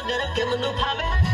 ਜਦ ਰੱਖੇ ਮੈਨੂੰ ਭਾਵੇਂ